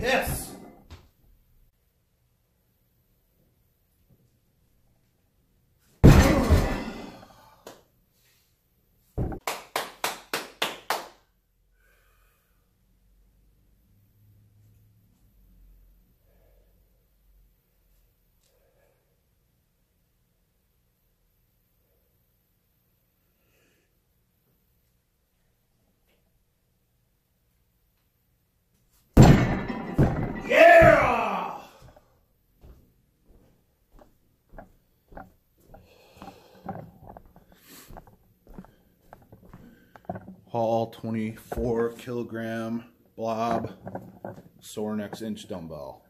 Yes. Hall 24 kilogram blob Sorinex inch dumbbell.